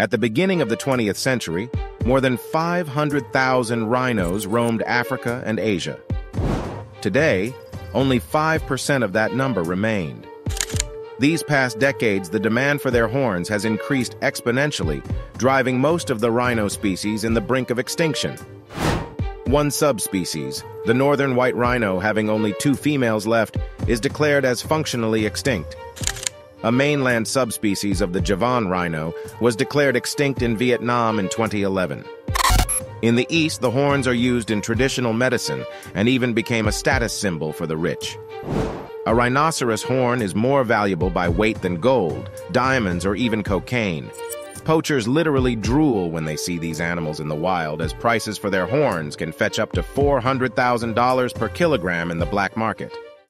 At the beginning of the 20th century, more than 500,000 rhinos roamed Africa and Asia. Today, only 5% of that number remained. These past decades, the demand for their horns has increased exponentially, driving most of the rhino species in the brink of extinction. One subspecies, the northern white rhino having only two females left, is declared as functionally extinct. A mainland subspecies of the Javan rhino was declared extinct in Vietnam in 2011. In the East, the horns are used in traditional medicine and even became a status symbol for the rich. A rhinoceros horn is more valuable by weight than gold, diamonds, or even cocaine. Poachers literally drool when they see these animals in the wild, as prices for their horns can fetch up to $400,000 per kilogram in the black market.